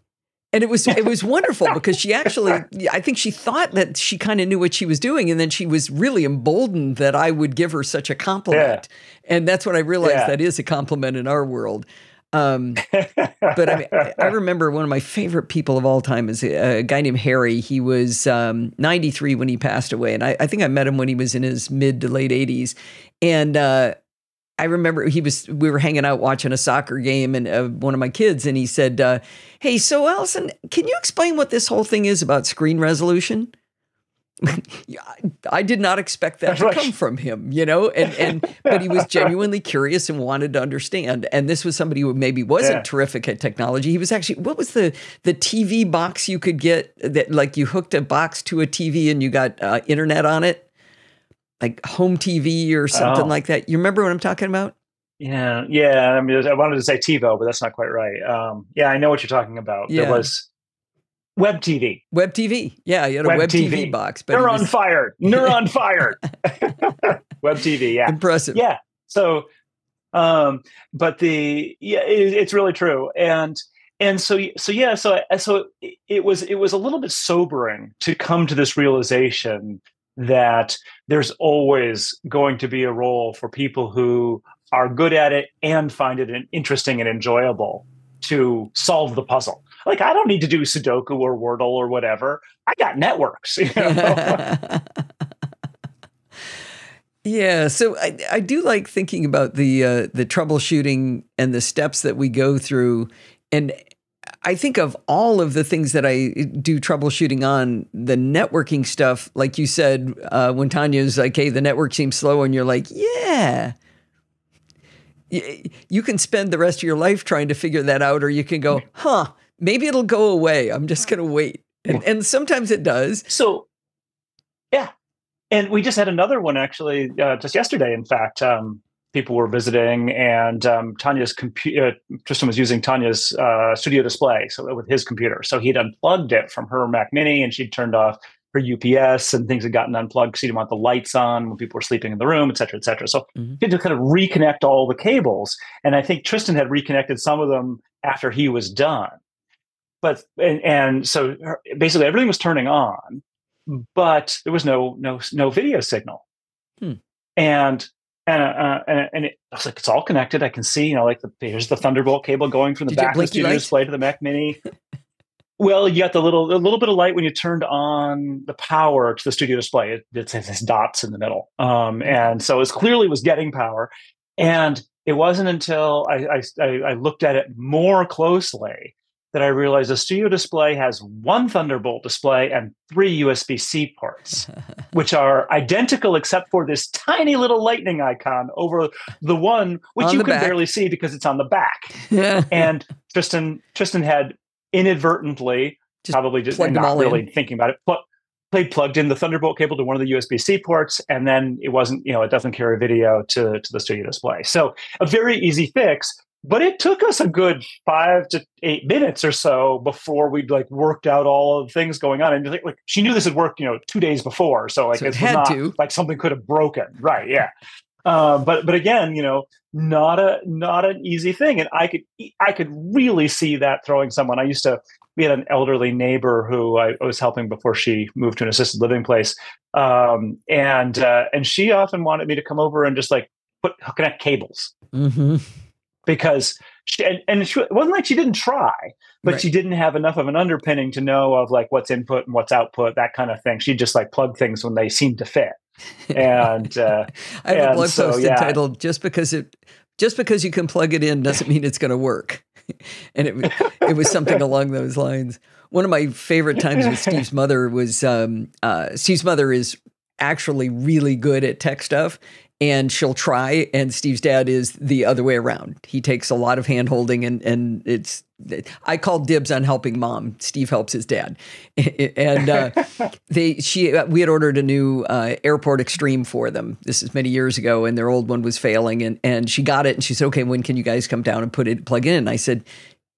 And it was it was wonderful because she actually I think she thought that she kind of knew what she was doing, and then she was really emboldened that I would give her such a compliment, and that's when I realized Yeah. that is a compliment in our world. Um, but I mean, I (laughs) remember one of my favorite people of all time is a, a guy named Harry. He was um, 93 when he passed away, and I, I, think I met him when he was in his mid to late 80s. And uh, I remember he was we were hanging out watching a soccer game, and uh, one of my kids, and he said, uh, "Hey, so Alison, can you explain what this whole thing is about screen resolution?" I did not expect that (laughs) to come from him, you know, and and but he was (laughs) genuinely curious and wanted to understand. And this was somebody who maybe wasn't yeah. terrific at technology. He was actually what was the the TV box you could get that like you hooked a box to a TV and you got uh, internet on it, like home TV or something oh. like that. You remember what I'm talking about? Yeah, yeah. I mean, I wanted to say TiVo, but that's not quite right. Um, yeah, I know what you're talking about. Yeah. There was Web TV. Web TV. Yeah, you had a Web, Web TV. TV. box. But Neuron was... fired. Neuron fired. Web TV. Yeah. Impressive. Yeah. So, um, but the yeah, it, it's really true. And and so so yeah, so so it was it was a little bit sobering to come to this realization that there's always going to be a role for people who are good at it and find it interesting and enjoyable to solve the puzzle like I don't need to do Sudoku or Wordle or whatever. I got networks. You know? (laughs) yeah, so I, I do like thinking about the uh, the troubleshooting and the steps that we go through, and I think of all of the things that I do troubleshooting on the networking stuff. Like you said, uh, when Tonya's like, "Hey, the network seems slow," and you're like, "Yeah." You can spend the rest of your life trying to figure that out, or you can go, huh, maybe it'll go away. I'm just going to wait. And, and sometimes it does. So, yeah. And we just had another one actually uh, just yesterday, in fact. Um, people were visiting, and um, Tonya's computer, uh, Tristan was using Tonya's uh, studio display so with his computer. So he'd unplugged it from her Mac Mini, and she'd turned off her UPS, and things had gotten unplugged because he didn't want the lights on when people were sleeping in the room, et cetera, et cetera. So mm-hmm. he had to kind of reconnect all the cables, and I think Tristan had reconnected some of them after he was done but and, and so basically everything was turning on, but there was no no no video signal, hmm. and and uh, and, and it, I was like, it's all connected. I can see, you know, like the here's the Thunderbolt cable going from the Did back of the studio display to the Mac Mini. (laughs) well, you got the little a little bit of light when you turned on the power to the studio display. It, it says dots in the middle, um, and so it clearly was getting power. And it wasn't until I, I, I looked at it more closely that I realized the studio display has one Thunderbolt display and three USB C ports, (laughs) which are identical except for this tiny little lightning icon over the one, which on you can back. barely see because it's on the back. Yeah. and Tristan Tristan had inadvertently, just probably just not really in. thinking about it, put, played plugged in the Thunderbolt cable to one of the USB C ports, and then it wasn't, you know, it doesn't carry video to, to the studio display. So a very easy fix but it took us a good five to eight minutes or so before we'd like worked out all of the things going on. And like like she knew this had worked, you know, two days before, so like so it, it was not to. like something could have broken, right? Yeah. Uh, but but again, you know, not a not an easy thing, and I could I could really see that throwing someone. I used to we had an elderly neighbor who I was helping before she moved to an assisted living place, um, and uh, and she often wanted me to come over and just like put connect cables. Mm-hmm because she, and, and she, it wasn't like she didn't try, but right. she didn't have enough of an underpinning to know of like what's input and what's output, that kind of thing. She just like plug things when they seemed to fit. And uh, (laughs) I have and a blog so, post yeah. entitled "Just because it just because you can plug it in doesn't mean it's going to work." (laughs) and it it was something (laughs) along those lines. One of my favorite times with Steve's mother was um, uh, Steve's mother is actually really good at tech stuff and she'll try and steve's dad is the other way around. He takes a lot of hand holding and and it's i call dibs on helping mom. Steve helps his dad. (laughs) And uh, (laughs) they she we had ordered a new uh, airport extreme for them. This is many years ago and their old one was failing and and she got it and she said okay when can you guys come down and put it plug in? And i said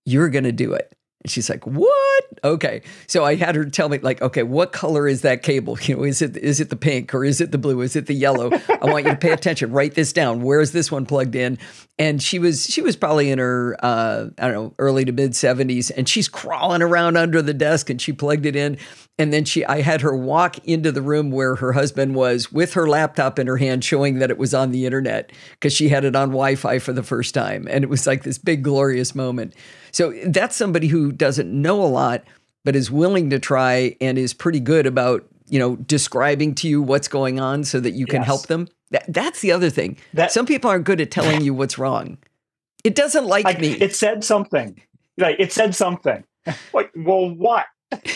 you're going to do it And she's like, "What? Okay." So I had her tell me, like, "Okay, what color is that cable? You know, is it is it the pink or is it the blue? Is it the yellow? I want you to pay attention. Write this down. Where is this one plugged in?" And she was she was probably in her uh, I don't know early to mid seventies, and she's crawling around under the desk, and she plugged it in, and then she I had her walk into the room where her husband was with her laptop in her hand, showing that it was on the internet because she had it on Wi-Fi for the first time, and it was like this big glorious moment. So that's somebody who doesn't know a lot, but is willing to try and is pretty good about, you know, describing to you what's going on so that you can Yes. help them. That, that's the other thing. That- Some people aren't good at telling (laughs) you what's wrong. It doesn't like Like, me. it said something. Like it said something. (laughs) like, well, what? (laughs)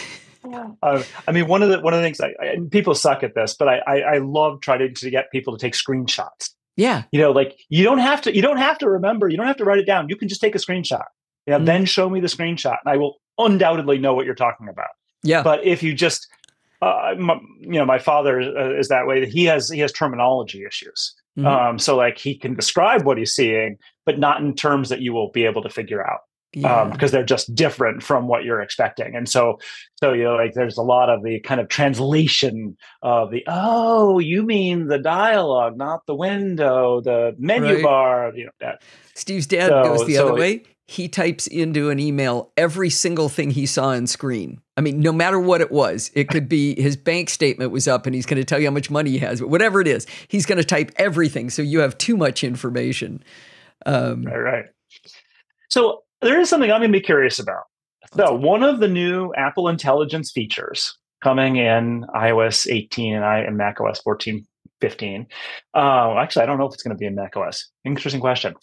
Uh, I mean, one of the one of the things I, I, people suck at this, but I, I I love trying to get people to take screenshots. yeah. You know, like you don't have to you don't have to remember. You don't have to write it down. You can just take a screenshot. Yeah, Mhm. then show me the screenshot, and I will undoubtedly know what you're talking about. Yeah. But if you just, uh, my, you know, my father uh, is that way. That he has he has terminology issues. Mhm. Um, so like he can describe what he's seeing, but not in terms that you will be able to figure out yeah. um, because they're just different from what you're expecting. And so, so you know, like there's a lot of the kind of translation of the oh, you mean the dialogue, not the window, the menu Right. bar. You know that. Steve's dad So- goes the so other it- way. He types into an email every single thing he saw on screen. I mean, no matter what it was, it could be (laughs) his bank statement was up and he's going to tell you how much money he has, but whatever it is, he's going to type everything. So you have too much information. Um, Right, right. So there is something I'm going to be curious about. So one of the new Apple Intelligence features coming in iOS 18 and I and macOS 14, 15. Uh, actually, I don't know if it's going to be in macOS. Interesting question.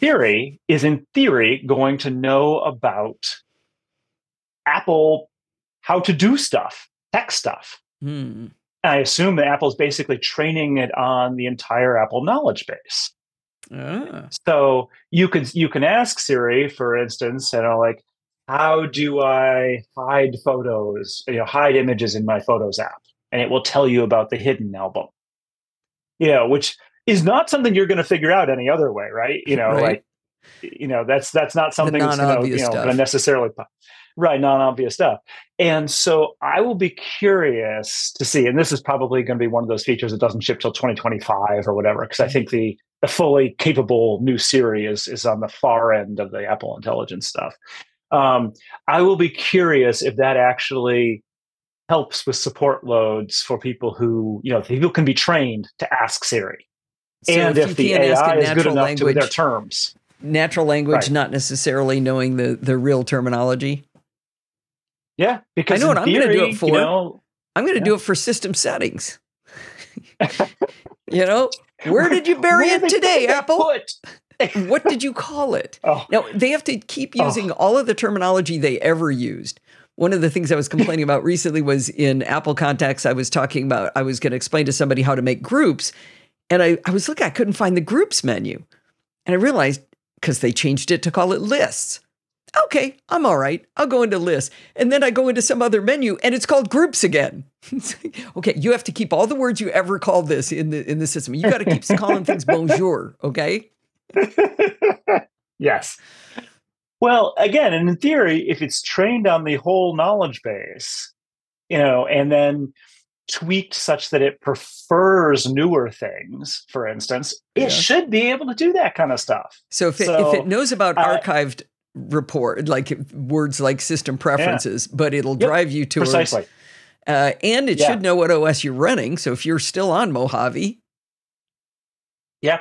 Siri is in theory going to know about Apple how to do stuff, tech stuff. hmm. I assume that Apple's basically training it on the entire Apple knowledge base. Ah, So you could you can ask Siri, for instance, you know, like, how do I hide photos, you know, hide images in my Photos app, and it will tell you about the hidden album. You know, which is not something you're going to figure out any other way, right? You know, Right. like, you know, that's that's not something that's you know, stuff. necessarily, right? Non-obvious stuff. And so I will be curious to see, and this is probably going to be one of those features that doesn't ship till 2025 or whatever, because I think the the fully capable new Siri is is on the far end of the Apple Intelligence stuff. Um, I will be curious if that actually helps with support loads for people who you know people can be trained to ask Siri, So and if if, you the AI in is good enough to their terms. natural language, Right. not necessarily knowing the, the real terminology. Yeah, because I know what I'm gonna do it for. You know, I'm going to Yeah. do it for system settings. (laughs) you know, where did you bury it today, Apple? (laughs) what did you call it? Oh, Now, they have to keep Oh. using all of the terminology they ever used. One of the things I was complaining about recently was in Apple Contacts, I was talking about, I was going to explain to somebody how to make groups. And I, I was looking, I couldn't find the groups menu. And I realized because they changed it to call it lists. Okay, I'm all right. I'll go into lists. And then I go into some other menu and it's called groups again. (laughs) Okay, you have to keep all the words you ever called this in the in the system. You got to keep calling things (laughs) bonjour, okay? (laughs) yes. Well, again, and in theory, if it's trained on the whole knowledge base, you know, and then tweaked such that it prefers newer things, for instance, Yeah. it should be able to do that kind of stuff. So if it, if it knows about uh, archived report, like words like system preferences, but it'll Yep, drive you towards Precisely. Uh, and it Yeah. should know what OS you're running. So if you're still on Mojave, Yeah.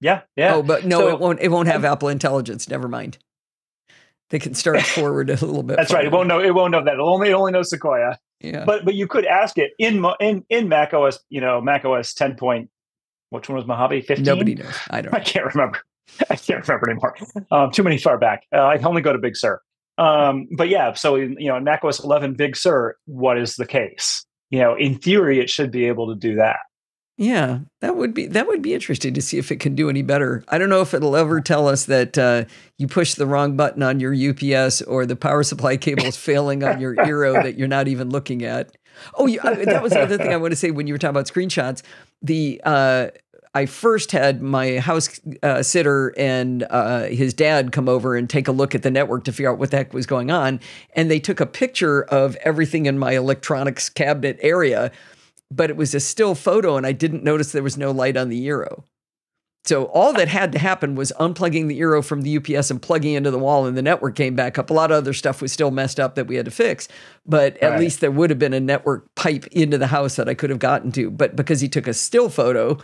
Yeah. Yeah. oh, but no, So- it won't. It won't have Apple Intelligence. Never mind. They can start (laughs) forward a little bit. That's right. It won't know. It won't know that. It'll only it only knows Sequoia. Yeah. But but you could ask it in in in Mac OS. You know, Mac OS ten point. Which one was Mojave? Fifteen. Nobody knows. I don't. (laughs) I can't remember. (laughs) I can't remember anymore. Um, too many far back. Uh, I only go to Big Sur. Um, but yeah, so in, you know, in Mac OS 11 Big Sur, what is the case? You know, in theory, it should be able to do that. Yeah, that would be that would be interesting to see if it can do any better. I don't know if it'll ever tell us that uh, you push the wrong button on your UPS or the power supply cable is failing on your Eero that you're not even looking at. Oh, you, uh, that was the other thing I want to say when you were talking about screenshots. The uh, I first had my house uh, sitter and uh, his dad come over and take a look at the network to figure out what the heck was going on. And they took a picture of everything in my electronics cabinet area, but it was a still photo, and I didn't notice there was no light on the Eero. So all that had to happen was unplugging the Eero from the UPS and plugging into the wall, and the network came back up. A lot of other stuff was still messed up that we had to fix, but at Right. least there would have been a network pipe into the house that I could have gotten to. But because he took a still photo,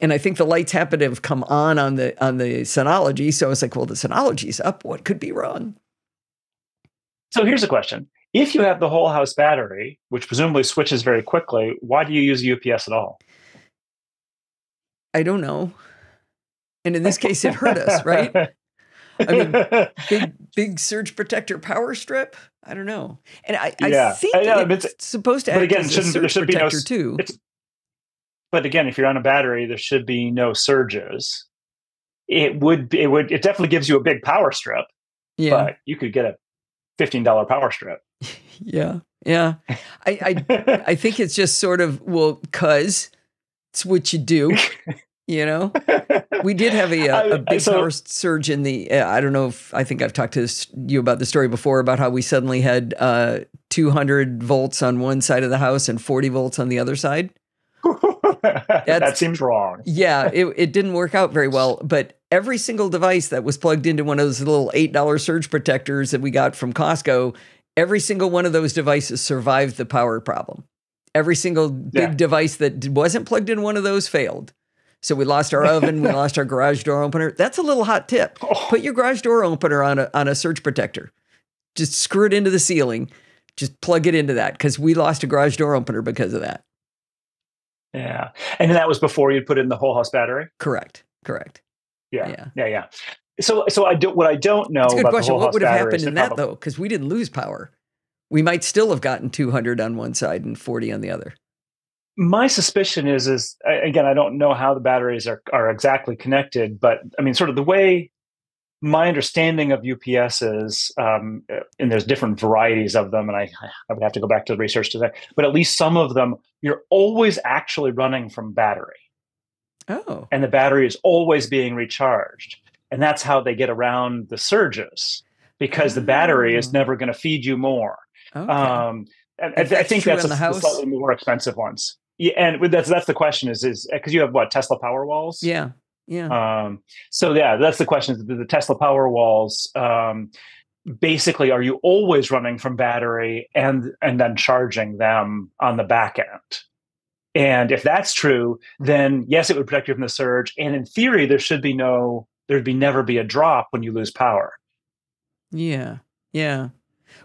and I think the lights happened to have come on on the on the Synology, so I was like, well, the Synology's up. What could be wrong? So here's a question. If you have the whole house battery, which presumably switches very quickly, why do you use UPS at all? I don't know. And in this case, it hurt us, right? I mean, big big surge protector power strip. I don't know, and I, I Yeah. think I know, it's, it's- supposed to but again, shouldn't- there should be no protector too. but again, if you're on a battery, there should be no surges. It would be, it would it definitely gives you a big power strip, Yeah, but you could get a fifteen dollar power strip. Yeah, yeah. I, I I think it's just sort of well, cause it's what you do. You know, we did have a a big so- power surge in the. Uh, I don't know if I think I've talked to this, you about the story before about how we suddenly had uh, 200 volts on one side of the house and 40 volts on the other side. (laughs) that seems wrong. yeah, it, it didn't work out very well. But every single device that was plugged into one of those little $8 surge protectors that we got from Costco, every single one of those devices survived the power problem. Every single big Yeah. device that wasn't plugged in one of those failed. So we lost our oven, we (laughs) lost our garage door opener. That's a little hot tip. Oh, Put your garage door opener on a on a surge protector. Just screw it into the ceiling. Just plug it into that because we lost a garage door opener because of that. yeah, and that was before you put in the whole house battery. Correct. Correct. Yeah, Yeah. yeah, yeah. So, so I do what I don't know That's a good about question. What would have happened in that though? Because we didn't lose power. We might still have gotten 200 on one side and 40 on the other. my suspicion is is again i don't know how the batteries are are exactly connected but i mean sort of the way my understanding of ups is um, and there's different varieties of them and I, I would have to go back to the research today but at least some of them you're always actually running from battery Oh, and the battery is always being recharged and that's how they get around the surges because the battery is Oh. never going to feed you more okay. um, If I think that's a, the slightly more expensive ones. Yeah, and that's that's the question is is because you have what Tesla power walls. yeah. Yeah. Um, so yeah, that's the question: is the, the Tesla power walls. Um, basically, are you always running from battery and and then charging them on the back end? And if that's true, then yes, it would protect you from the surge. And in theory, there should be no, there'd be never be a drop when you lose power. yeah. Yeah.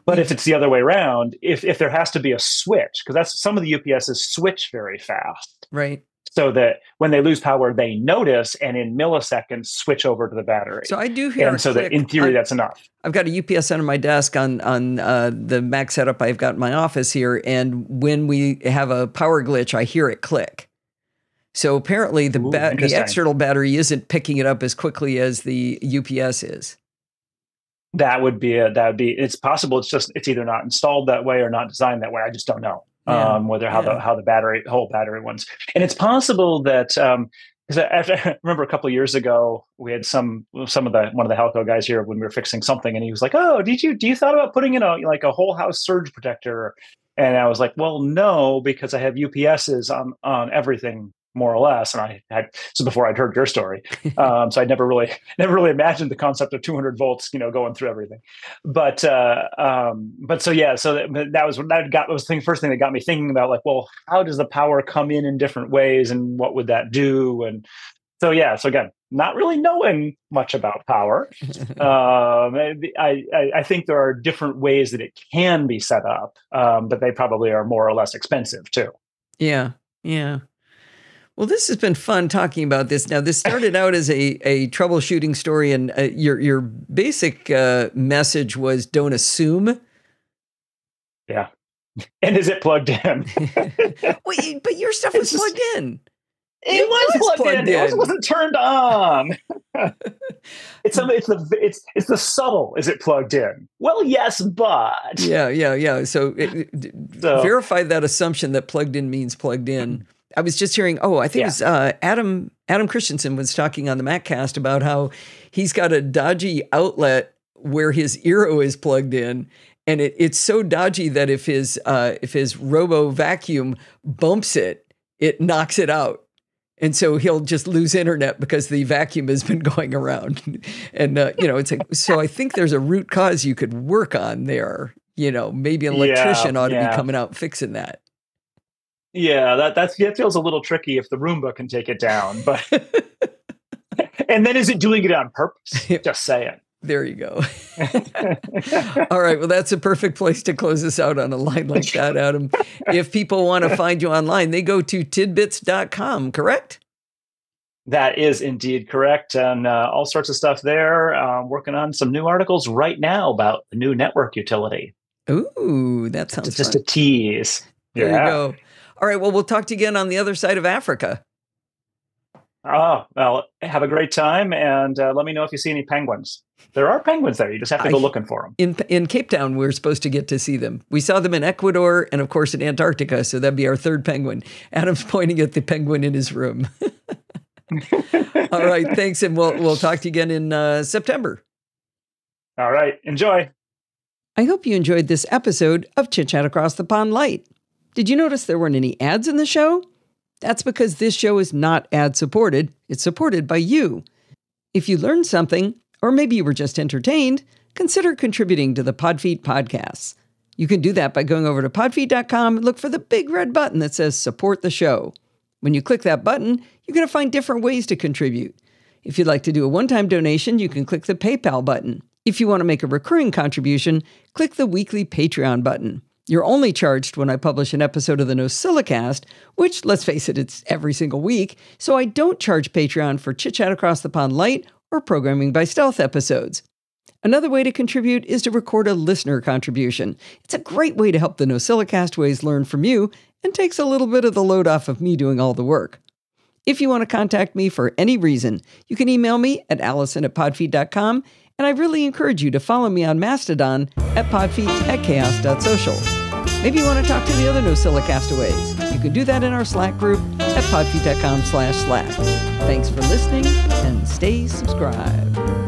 But if it's the other way around, if if there has to be a switch, because that's some of the UPSs switch very fast, Right. so that when they lose power, they notice and in milliseconds switch over to the battery. So I do hear. and a so that in theory, I- that's enough. I've got a UPS under my desk on on uh, the Mac setup I've got in my office here, and when we have a power glitch, I hear it click. So apparently, the Ooh, ba- the external battery isn't picking it up as quickly as the UPS is. That would be a, that would be. It's possible. It's just it's either not installed that way or not designed that way. I just don't know Yeah, um, whether how yeah. the how the battery whole battery ones. And it's possible that um, because I, I (laughs) remember a couple of years ago we had some some of the one of the Helco guys here when we were fixing something, and he was like, "Oh, did you do you thought about putting in a like a whole house surge protector?" And I was like, "Well, no, because I have UPSs on on everything." More or less, and I had so before I'd heard your story, um, so I never really (laughs) never really imagined the concept of 200 volts, you know, going through everything. But uh, um, but so yeah, so that, that was that got was the thing, first thing that got me thinking about like, well, how does the power come in in different ways, and what would that do? And so yeah, so again, not really knowing much about power. (laughs) um, I, I I think there are different ways that it can be set up, um, but they probably are more or less expensive too. Yeah, yeah. Well, this has been fun talking about this. Now, this started out as a, a troubleshooting story, and uh, your your basic uh, message was don't assume. Yeah, and is it plugged in? (laughs) Wait, but your stuff was just- plugged in. It was was plugged, plugged in. It wasn't turned on. (laughs) it's some, it's the it's it's the subtle. Is it plugged in? Well, yes, but Yeah, yeah, yeah. So, it, it- So- verify that assumption that plugged in means plugged in. I was just hearing. Oh, I think Yeah. it was uh, Adam Adam Christiaanse was talking on the MacCast about how he's got a dodgy outlet where his Eero is plugged in, and it, it's so dodgy that if his uh, if his Robo vacuum bumps it, it knocks it out. And so he'll just lose internet because the vacuum has been (laughs) going around, and uh, you know it's like so. I think there's a root cause you could work on there. You know, maybe an electrician Yeah, ought to yeah. be coming out fixing that. Yeah, that that's, that feels a little tricky if the Roomba can take it down. But (laughs) and then is it doing it on purpose? (laughs) Just saying. There you go. (laughs) All right. Well, that's a perfect place to close us out on a line like that, Adam. If people want to find you online, they go to tidbits.com, correct? That is indeed correct, and uh, all sorts of stuff there. Um, working on some new articles right now about the new network utility. Ooh, that sounds It's just fun. a tease. There yeah. you go. All right. Well, we'll talk to you again on the other side of Africa. Oh, well, have a great time, and uh, let me know if you see any penguins. There are penguins there. You just have to go I- looking for them. In, in Cape Town, we are supposed to get to see them. We saw them in Ecuador and, of course, in Antarctica. So that'd be our third penguin. Adam's (laughs) pointing at the penguin in his room. (laughs) All right. Thanks. And we'll, we'll talk to you again in uh, September. All right, enjoy. I hope you enjoyed this episode of Chit Chat Across the Pond Light. Did you notice there weren't any ads in the show? That's because this show is not ad supported, it's supported by you. If you learned something, or maybe you were just entertained, consider contributing to the Podfeet podcasts. You can do that by going over to podfeet.com and look for the big red button that says support the show. When you click that button, you're going to find different ways to contribute. If you'd like to do a one time donation, you can click the PayPal button. If you want to make a recurring contribution, click the weekly Patreon button. You're only charged when I publish an episode of the NosillaCast, which, let's face it, it's every single week, so I don't charge Patreon for Chit Chat Across the Pond Light or Programming by Stealth episodes. Another way to contribute is to record a listener contribution. It's a great way to help the NosillaCastaways learn from you and takes a little bit of the load off of me doing all the work. If you want to contact me for any reason, you can email me at allison at podfeet.com, and I really encourage you to follow me on Mastodon at podfeet at chaos.social. Maybe you want to talk to the other Nosilla castaways. You can do that in our Slack group at podfeet.com slash Slack. Thanks for listening and stay subscribed.